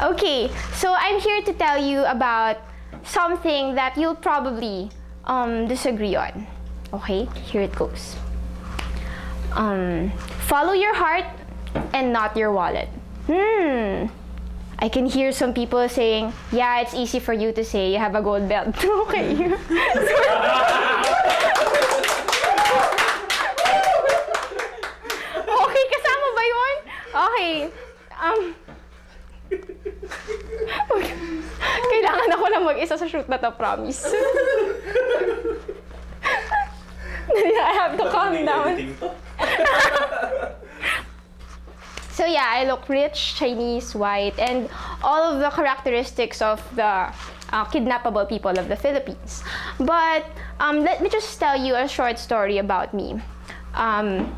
Okay, so I'm here to tell you about something that you'll probably um, disagree on. Okay, here it goes. Um, follow your heart and not your wallet. Hmm. I can hear some people saying, yeah, it's easy for you to say you have a gold belt. okay. okay, kasama ba yun? Okay. Um, kailangan ako lang mag-isa sa shoot na to, promise. I have to calm down. So yeah, I look rich, Chinese, white, and all of the characteristics of the uh, kidnappable people of the Philippines. But um, let me just tell you a short story about me. Um,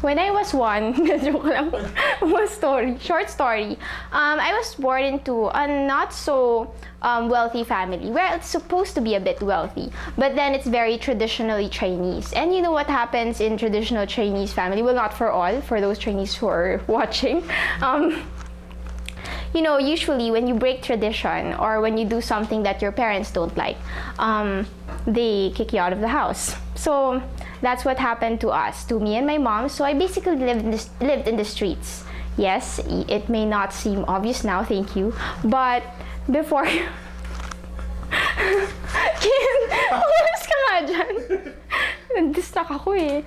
when I was one, joke lang, story, short story, um, I was born into a not so um, wealthy family where it's supposed to be a bit wealthy, but then it's very traditionally Chinese. And you know what happens in traditional Chinese family? Well, not for all, for those Chinese who are watching. Um, you know, usually when you break tradition or when you do something that your parents don't like, um, they kick you out of the house. So that's what happened to us, to me and my mom. So I basically lived in the, lived in the streets. Yes, it may not seem obvious now, thank you, but before. Eh.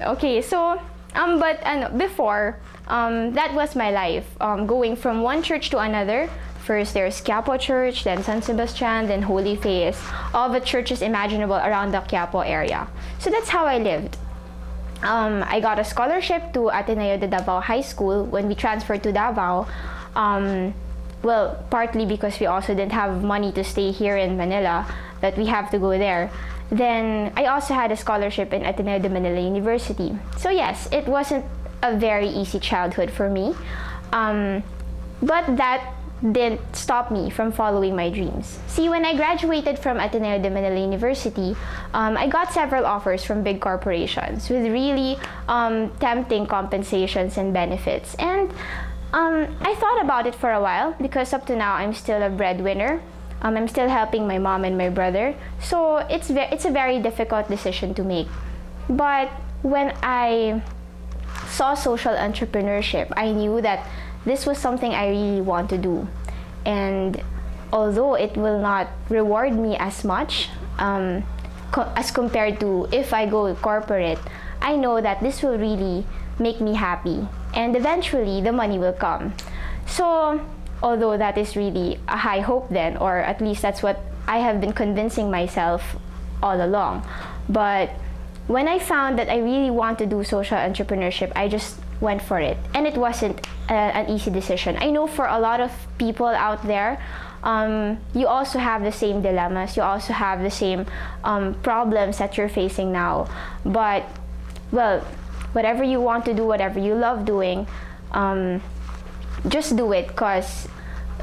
Okay, so, um, but ano, before, um, that was my life. Um, going from one church to another. First, there's Quiapo Church, then San Sebastian, then Holy Face. All the churches imaginable around the Quiapo area. So that's how I lived. Um, I got a scholarship to Ateneo de Davao High School when we transferred to Davao. Um, well, partly because we also didn't have money to stay here in Manila, that we have to go there. Then I also had a scholarship in Ateneo de Manila University. So yes, it wasn't a very easy childhood for me. Um, but that didn't stop me from following my dreams. See, when I graduated from Ateneo de Manila University, um, I got several offers from big corporations with really um, tempting compensations and benefits. And um, I thought about it for a while because up to now I'm still a breadwinner. Um, I'm still helping my mom and my brother. So it's, it's a very difficult decision to make. But when I saw social entrepreneurship, I knew that this was something I really want to do. And although it will not reward me as much um, co- as compared to if I go corporate, I know that this will really make me happy. And eventually, the money will come. So, although that is really a high hope, then, or at least that's what I have been convincing myself all along. But when I found that I really want to do social entrepreneurship, I just went for it. And it wasn't a, an easy decision. I know for a lot of people out there, um, you also have the same dilemmas, you also have the same um, problems that you're facing now. But, well, whatever you want to do, whatever you love doing, um, just do it because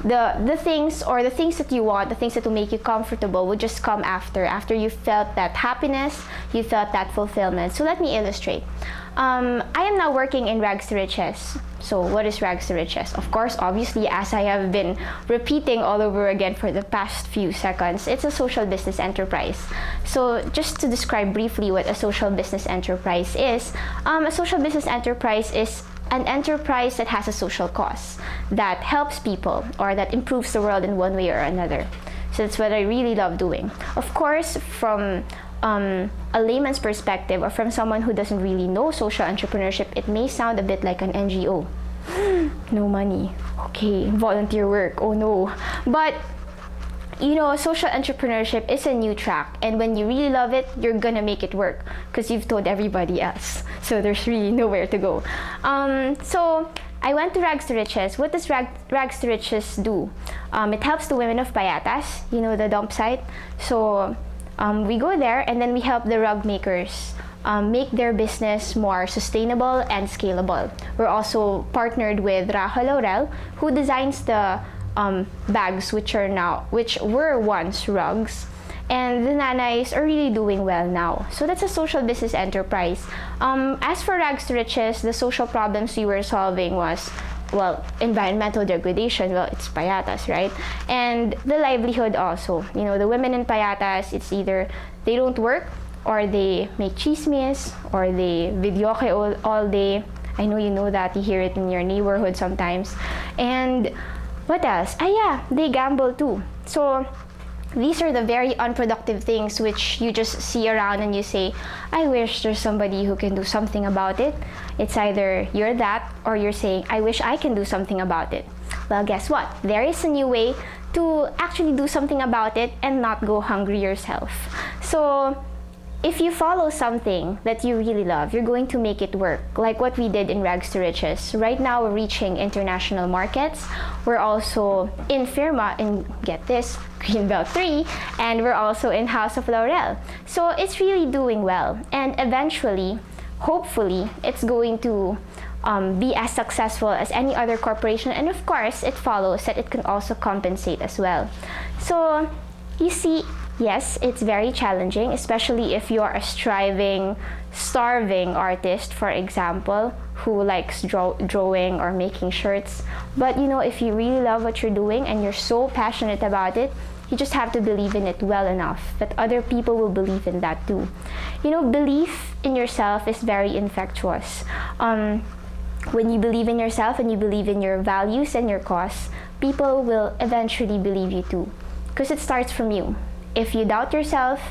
the the things or the things that you want, the things that will make you comfortable will just come after after you felt that happiness, you felt that fulfillment. So let me illustrate. Um, I am now working in Rags to Riches. So what is Rags to Riches? Of course, obviously, as I have been repeating all over again for the past few seconds, it's a social business enterprise. So just to describe briefly what a social business enterprise is, um, a social business enterprise is an enterprise that has a social cause that helps people or that improves the world in one way or another. So that's what I really love doing. Of course, from um, a layman's perspective or from someone who doesn't really know social entrepreneurship, it may sound a bit like an NGO. no money. Okay, volunteer work. Oh no. But you know, social entrepreneurship is a new track, and when you really love it, you're gonna make it work because you've told everybody else. So there's really nowhere to go. Um, so I went to Rags to Riches. What does Rag, Rags to Riches do? Um, it helps the women of Payatas, you know, the dump site. So um, we go there and then we help the rug makers um, make their business more sustainable and scalable. We're also partnered with Rajo Laurel, who designs the um, bags which are now which were once rugs and the nanays are really doing well now so that's a social business enterprise um, as for rags to riches the social problems we were solving was well, environmental degradation, well, it's payatas, right? And the livelihood also. You know, the women in payatas, it's either they don't work or they make chismes or they videoke all, all day. I know you know that, you hear it in your neighborhood sometimes. And what else? Ah, yeah, they gamble too. So, these are the very unproductive things which you just see around and you say, I wish there's somebody who can do something about it. It's either you're that or you're saying, I wish I can do something about it. Well, guess what? There is a new way to actually do something about it and not go hungry yourself. So, if you follow something that you really love, you're going to make it work, like what we did in Rags to Riches. Right now, we're reaching international markets. We're also in Firma, and get this, Greenbelt 3, and we're also in House of Laurel. So it's really doing well. And eventually, hopefully, it's going to um, be as successful as any other corporation. And of course, it follows that it can also compensate as well. So you see, yes, it's very challenging, especially if you're a striving, starving artist, for example, who likes draw- drawing or making shirts. But you know, if you really love what you're doing and you're so passionate about it, you just have to believe in it well enough that other people will believe in that too. You know, belief in yourself is very infectious. Um, when you believe in yourself and you believe in your values and your cause, people will eventually believe you too. Because it starts from you if you doubt yourself,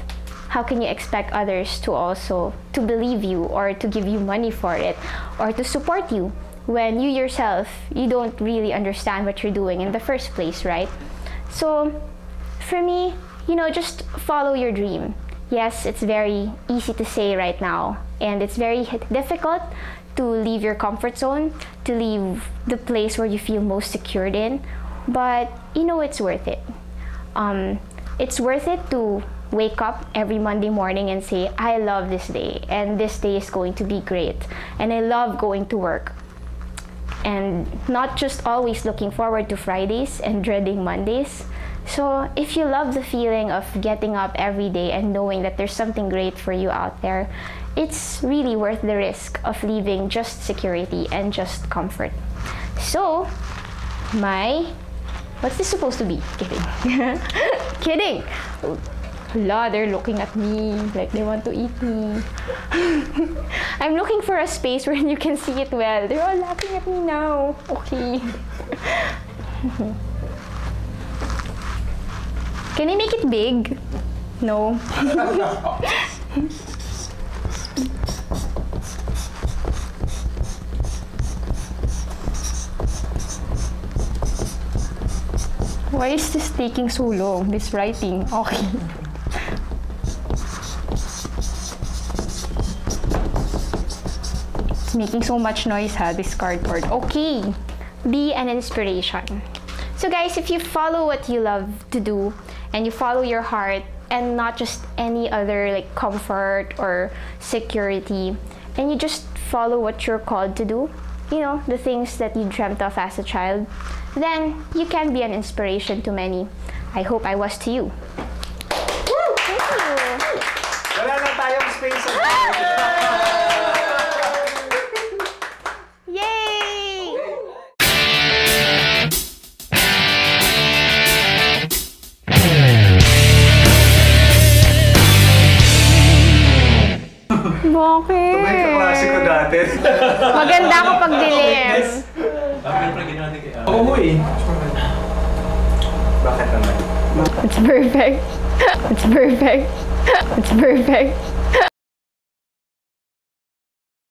how can you expect others to also to believe you or to give you money for it or to support you when you yourself you don't really understand what you're doing in the first place, right? So for me, you know, just follow your dream. Yes, it's very easy to say right now and it's very difficult to leave your comfort zone, to leave the place where you feel most secured in, but you know it's worth it. Um, it's worth it to wake up every Monday morning and say, I love this day, and this day is going to be great, and I love going to work. And not just always looking forward to Fridays and dreading Mondays. So, if you love the feeling of getting up every day and knowing that there's something great for you out there, it's really worth the risk of leaving just security and just comfort. So, my What's this supposed to be? Kidding. Kidding! La, they're looking at me like they want to eat me. I'm looking for a space where you can see it well. They're all laughing at me now. Okay. can I make it big? No. Why is this taking so long, this writing? Okay. it's making so much noise, ha, this cardboard. Okay. Be an inspiration. So guys, if you follow what you love to do and you follow your heart and not just any other like comfort or security and you just follow what you're called to do, you know, the things that you dreamt of as a child, then you can be an inspiration to many. I hope I was to you. Thank you. Wala na tayong space sa Yay! Bakit? May kaklase ko dati. Maganda ako pag dilim. Ako mo eh. Bakit naman? It's perfect. It's perfect. It's perfect.